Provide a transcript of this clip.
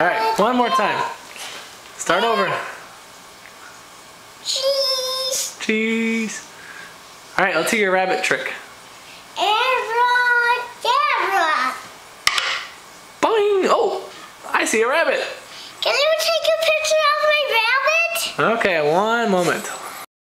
All right, one more time. Start over. Cheese. Cheese. All right, let's do your rabbit trick. Abracadabra. Boing! Oh, I see a rabbit. Can you take a picture of my rabbit? Okay, one moment.